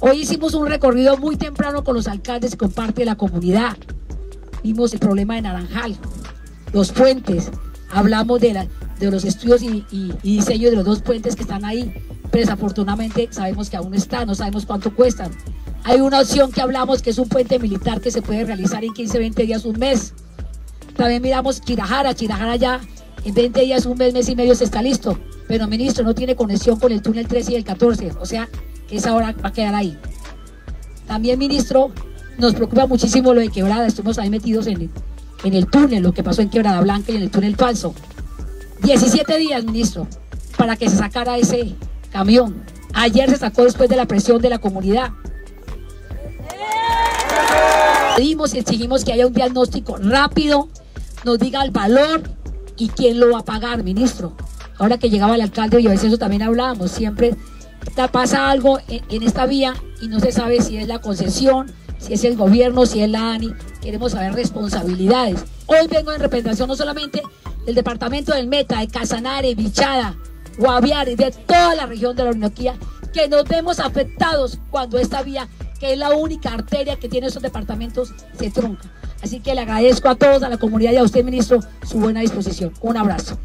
Hoy hicimos un recorrido muy temprano con los alcaldes y con parte de la comunidad. Vimos el problema de Naranjal, los puentes, hablamos de, los estudios y, y, y de los dos puentes que están ahí. Pero desafortunadamente sabemos que aún no está, no sabemos cuánto cuestan. Hay una opción que hablamos que es un puente militar que se puede realizar en 15, 20 días, un mes. También miramos Chirajara, Chirajara ya en 20 días, un mes, mes y medio se está listo. Pero ministro, no tiene conexión con el túnel 13 y el 14. O sea, esa hora va a quedar ahí. También, ministro, nos preocupa muchísimo lo de Quebrada. Estuvimos ahí metidos en, en el túnel, lo que pasó en Quebrada Blanca y en el túnel falso. 17 días, ministro, para que se sacara ese camión. Ayer se sacó después de la presión de la comunidad. Pedimos y exigimos que haya un diagnóstico rápido, nos diga el valor y quién lo va a pagar, ministro. Ahora que llegaba el alcalde y a veces eso también hablábamos, siempre pasa algo en, esta vía y no se sabe si es la concesión, si es el gobierno, si es la ANI. Queremos saber responsabilidades. Hoy vengo en representación no solamente del departamento del Meta, de Casanare, Bichada, Guaviare, de toda la región de la Orinoquía, que nos vemos afectados cuando esta vía que es la única arteria que tiene esos departamentos, se trunca. Así que le agradezco a todos, a la comunidad y a usted, ministro, su buena disposición. Un abrazo.